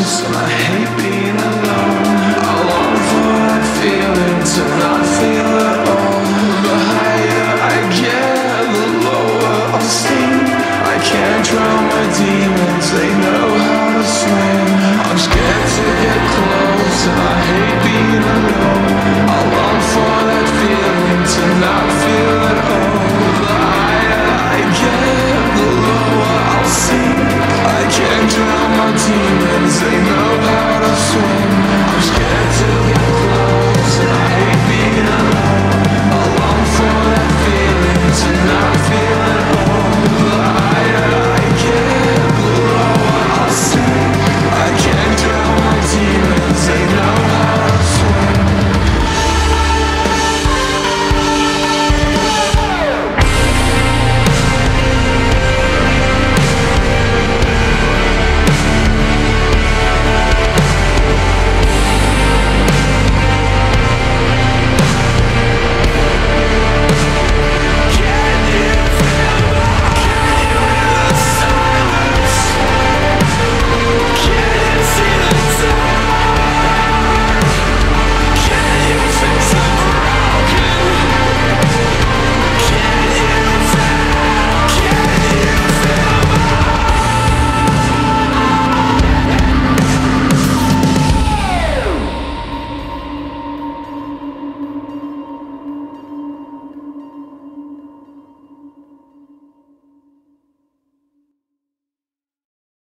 I hate being alone. That feeling to not feel at all. The higher I get, the lower I'll sink. I can't drown my demons, they know how to swim. I'm scared to get close, and I hate being alone. I long for that feeling to not feel at all. The higher I get, the lower I'll sink. Can't drown my demons, they know how.